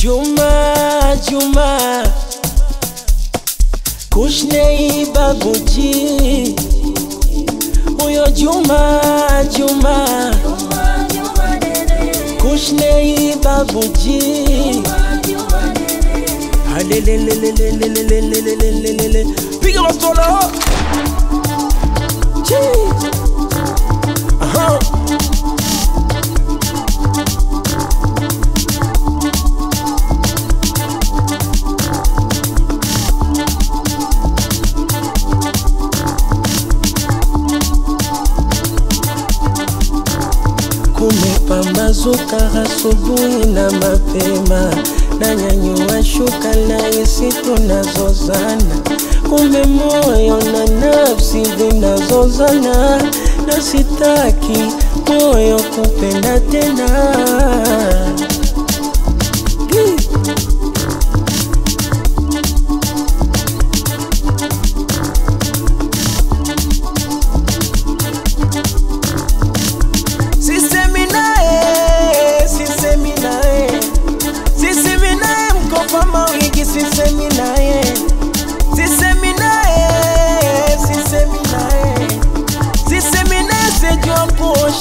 Juma Juma. Kushnei babuji Huyo Juma Juma. Kushnei babuji Alelelelelelelelelelelelelele Piga masolo Chii. Kumepambazuka asubuhi na mapema, na nyanyua shuka na isi tunazozana, kumbe moyo na nafsi vinazozana, na sitaki moyo kupenda tena.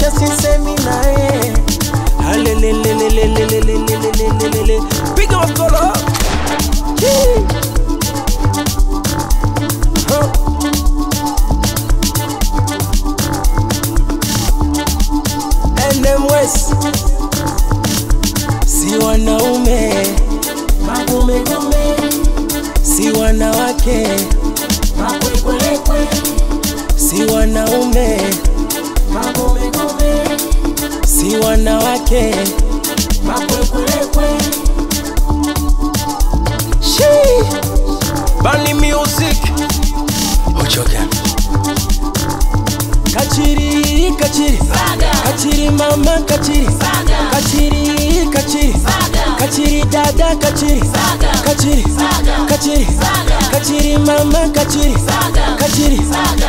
Justin send me na eh. Big up West si wanawake si wanaume si wanawake makwekwerekwe. Bunny music Uchoke Kachiri kachiri Saga. Kachiri mama kachiri Saga. Kachiri kachiri Saga. Kachiri dada kachiri Saga. Kachiri Saga. Kachiri mama kachiri mama kachiri Saga. kachiri Saga